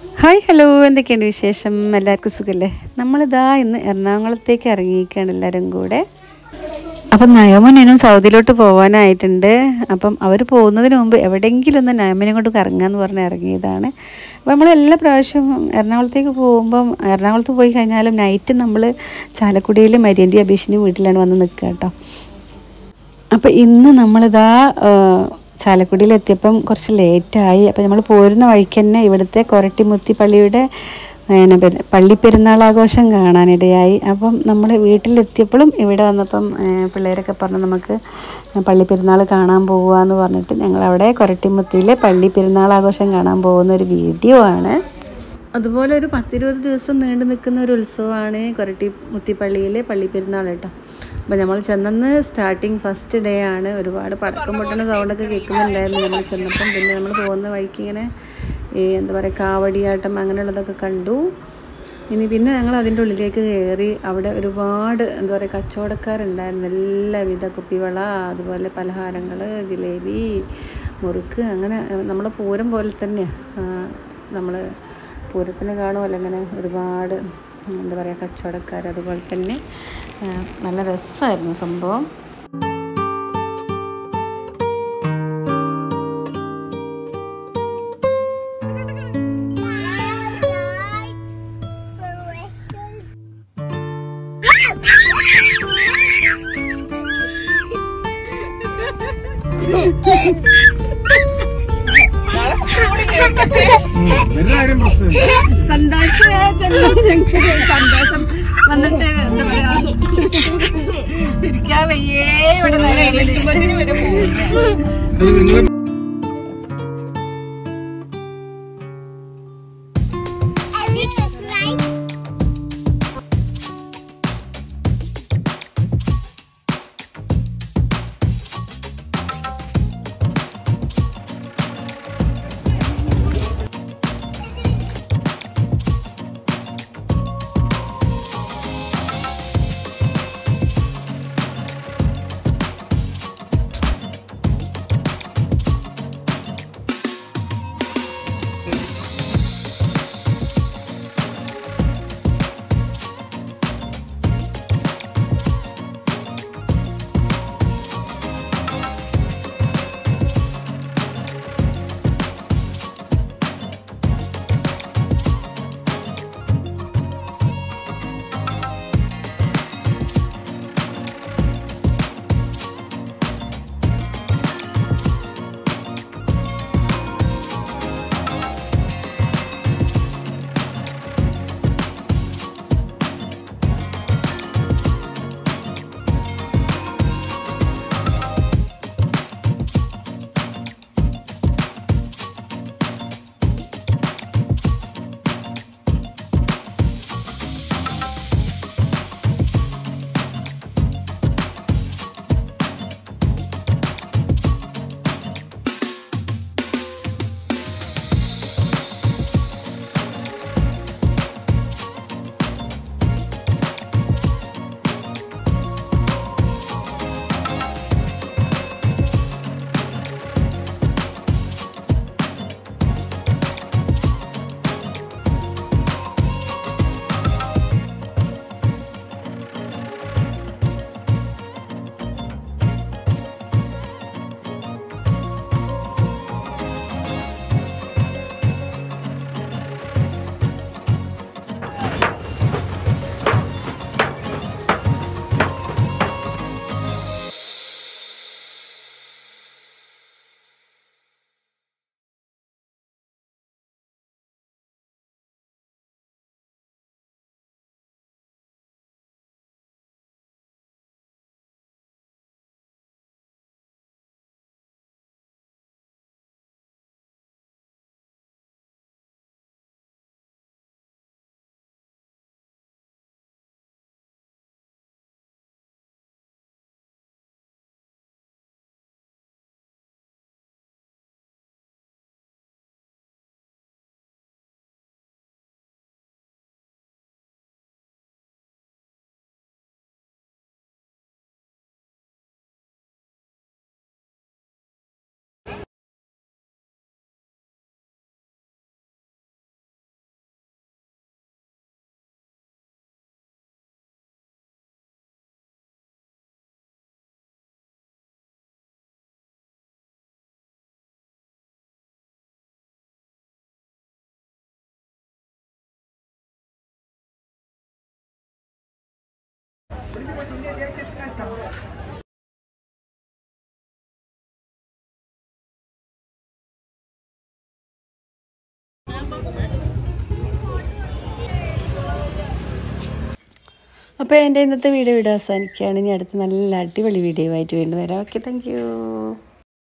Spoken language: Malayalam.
ഹായ് ഹലോ എന്തൊക്കെയുണ്ട് വിശേഷം? എല്ലാവർക്കും സുഖമല്ലേ നമ്മളിതാ ഇന്ന് എറണാകുളത്തേക്ക് ഇറങ്ങിയിരിക്കുകയാണ് എല്ലാവരും കൂടെ. അപ്പം നയമനും സൗദിയിലോട്ട് പോകാനായിട്ടുണ്ട് അപ്പം അവർ പോകുന്നതിന് മുമ്പ് എവിടെയെങ്കിലും ഒന്ന് നയമനെ കൊണ്ട് കറങ്ങാന്ന് പറഞ്ഞ് ഇറങ്ങിയതാണ്. അപ്പോൾ നമ്മൾ എല്ലാ പ്രാവശ്യവും എറണാകുളത്തേക്ക് പോകുമ്പം എറണാകുളത്ത് പോയി കഴിഞ്ഞാലും നൈറ്റ് നമ്മൾ ചാലക്കുടിയിൽ മരിയന്റെ അഭീഷിന്റെ വീട്ടിലാണ് വന്ന് നിൽക്കുക കേട്ടോ അപ്പോൾ ഇന്ന് നമ്മളിതാ ചാലക്കുടിയിൽ എത്തിയപ്പം കുറച്ച് ലേറ്റായി. അപ്പോൾ നമ്മൾ പോരുന്ന വഴിക്ക് തന്നെ ഇവിടുത്തെ കൊരട്ടിമുത്തി പള്ളിയുടെ പിന്നെ പെരു- പള്ളി പെരുന്നാൾ ആഘോഷം കാണാനിടയായി. അപ്പം നമ്മൾ വീട്ടിലെത്തിയപ്പോഴും ഇവിടെ വന്നപ്പം പിള്ളേരൊക്കെ പറഞ്ഞു നമുക്ക് പള്ളി പെരുന്നാൾ കാണാൻ പോവുകയെന്ന് പറഞ്ഞിട്ട് ഞങ്ങൾ അവിടെ കൊരട്ടിമുത്തിയിലെ പള്ളി പെരുന്നാൾ ആഘോഷം കാണാൻ പോകുന്ന ഒരു വീഡിയോ ആണ്. അതുപോലെ ഒരു പത്തിരുപത് ദിവസം നീണ്ടു നിൽക്കുന്ന ഒരു ഉത്സവമാണ് കൊരട്ടി മുത്തിപ്പള്ളിയിലെ പള്ളി പെരുന്നാൾ കേട്ടോ. അപ്പോൾ നമ്മൾ ചെന്നെന്ന് സ്റ്റാർട്ടിങ് ഫസ്റ്റ് ഡേ ആണ് ഒരുപാട് പടക്കം പൊട്ടുന്ന സൗണ്ടൊക്കെ കേൾക്കുന്നുണ്ടായിരുന്നു നമ്മൾ ചെന്നപ്പം. പിന്നെ നമ്മൾ പോകുന്ന വഴിക്ക് ഇങ്ങനെ ഈ എന്താ പറയുക കാവടിയാട്ടം അങ്ങനെയുള്ളതൊക്കെ കണ്ടു. ഇനി പിന്നെ ഞങ്ങൾ അതിന്റെ ഉള്ളിലേക്ക് കയറി അവിടെ ഒരുപാട് എന്താ പറയുക കച്ചവടക്കാരുണ്ടായിരുന്നു. എല്ലാവിധ കുപ്പിവള അതുപോലെ പലഹാരങ്ങൾ ജിലേബി മുറുക്ക് അങ്ങനെ നമ്മുടെ പൂരം പോലെ തന്നെയാണ് നമ്മൾ പൂരത്തിന് കാണുമല്ലോ അങ്ങനെ ഒരുപാട് എന്താ പറയുക കച്ചവടക്കാർ അതുപോലെ തന്നെ. നല്ല രസമായിരുന്നു സംഭവം. സന്തോഷം സന്തോഷം വന്നിട്ട് എന്താ പറയാ ഇരിക്കാൻ വയ്യേ ഇവിടെ അപ്പോൾ എന്റെ ഇന്നത്തെ വീഡിയോ ഇവിടെ അവസാനിക്കുകയാണ്. ഇനി അടുത്ത നല്ല അടിപൊളി വീഡിയോ ആയിട്ട് വീണ്ടും വരാം. Okay thank